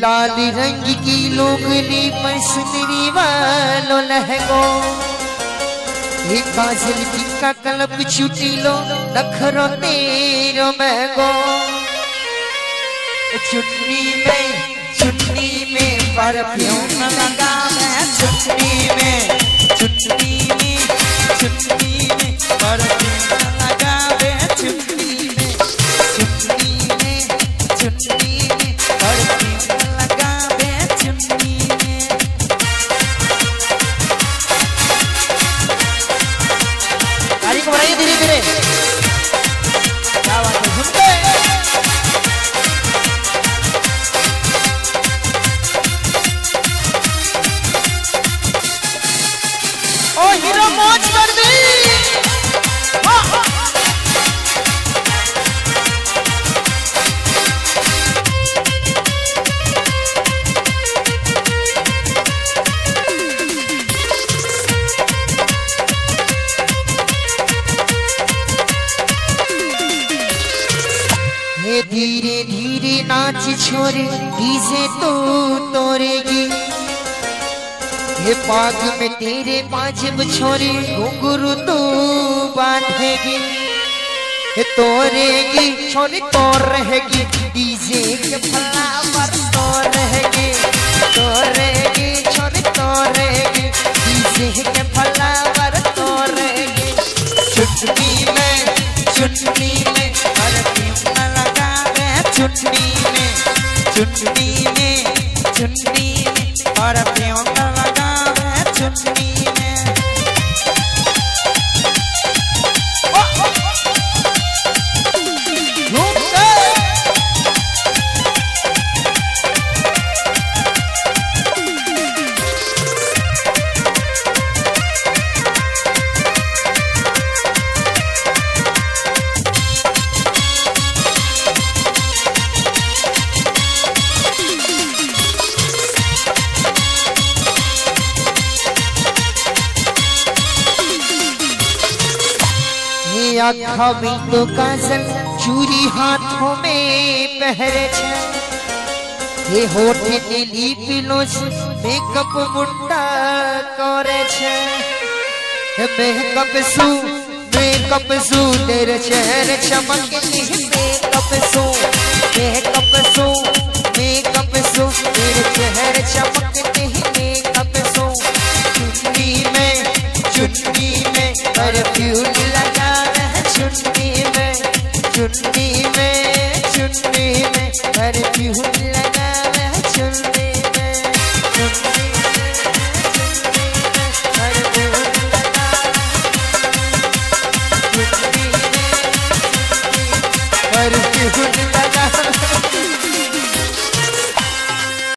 लाल रंग की लोगली पर सुनरी वालो लहगो। ये काजल की का कलप छुटी लो, नखरो तेरो महगो। चुटनी में चुटनी में, परफ्यूम लगा मैं चुटनी में चुटनी धीरे धीरे नाच छोरे डीजे तू तोरेगी हे पाग में तेरे पांचब छोरे घुंघरू तू बांधेगी। तोरेगी छोरी तो रहेगी, डीजे के फ्लावर तो रहेगी। तो रहेगी छोरी तो रहेगी, डीजे चुटकी में चुटकी में परफ्यूम आँखा में तो काजल, चूरी हाथों में पहरे ये होठ ने लीप लोच मेकअप मुंडा करे छे। ये मेकअप सू मेकअप सू तेरे चेहरे चमकती मेकअप सू मेकअप सू मेकअप सू तेरे चेहरे चमकते ही मेकअप सू चुन्नी में चुन्नी में, परफ्यूम चुन्नी में चुन्नी में भर चूल लगावे चुन्नी में। चुन्नी